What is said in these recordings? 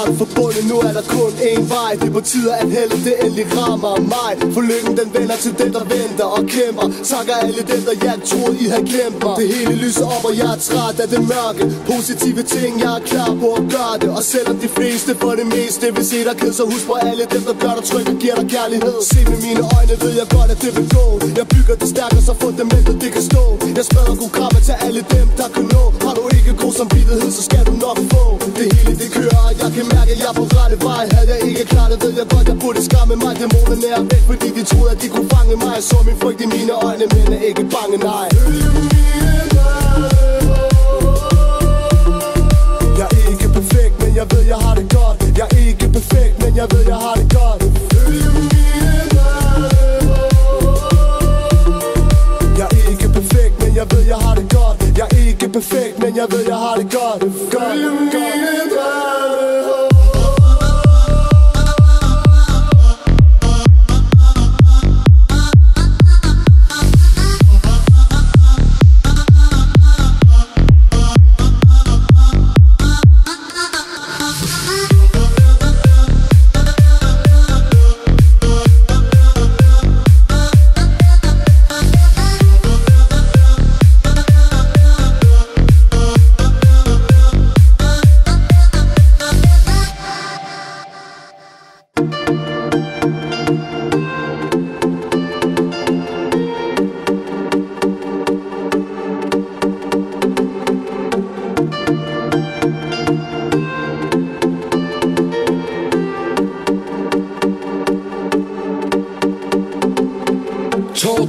langt forbundet, nu er der kun én vej. Det betyder at heldet det endelig rammer mig. For lykken den vender til den der venter og kæmper. Takker alle dem der jeg troede I havde glemt mig. Det hele lyser op og jeg er træt af det mørke. Positive ting jeg er klar på at gøre det. Og selvom de fleste for det meste vil se dig ked Så husk på alle dem der gør dig tryg og giver dig kærlighed. Se med mine øjne ved jeg godt at det vil gå. Jeg bygger det stærkere så fundamentet det kan stå. Jeg spreder god kramme til alle dem der kan nå. Har du ikke god samvittighed så skal du nok få. Det hele det kører og jeg kan mærke jeg er på rette vej. Havde jeg ikke klart det ved jeg godt jeg burde skamme mig. Dæmonerne er væk fordi de troede at de kunne fange mig. Jeg så min frygt i mine øjne men er ikke bange nej. Jeg er ikke perfekt, men jeg ved, jeg har det godt. Jeg er ikke perfekt, men jeg ved, jeg har det godt. Jeg er ikke perfekt, men jeg ved, jeg har det godt. Jeg er ikke perfekt, men jeg ved, jeg har det godt. Godt, godt.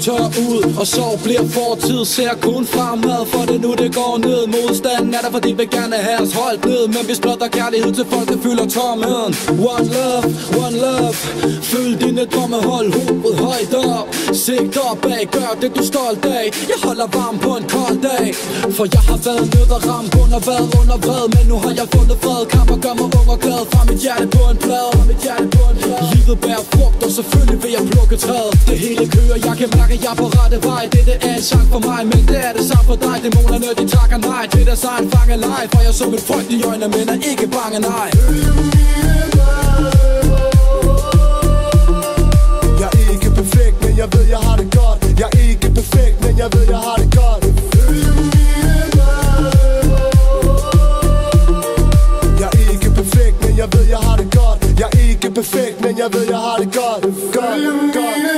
Tør ud, og sorg bliver fortid. Ser kun fremad, for det nu det går ned. Modstanden er der, fordi vi gerne have os holdt ned. Men vi splotter kærlighed til folk, der fylder tomheden. One love, one love. Følg dine drømme, hold hovedet højt op. Sigt opad, gør det du er stolt af. Jeg holder varm på en kold dag. For jeg har været nede og ramt under været under vred Men nu har jeg fundet fred, Kamp og gør mig ung og glad. Fra mit hjerte på en plade, fra mit hjerte Livet bærer frugt, og selvfølgelig vil jeg plukke træet. Det hele kører, jeg kan mærke, jeg er på rette vej. Dette er en sang for mig, men det er det samme for dig. Dæmonerne, de takker nej. Til deres egen fangelej For jeg så mit frygt i øjnene, men er ikke bange, nej. Jeg er ikke perfekt, men jeg ved, jeg har det godt. Jeg er ikke perfekt, men jeg ved, jeg har det godt. Jeg er ikke perfekt, men jeg ved, jeg har det godt. Jeg er ikke perfekt, Sen jag börjar God, God, God.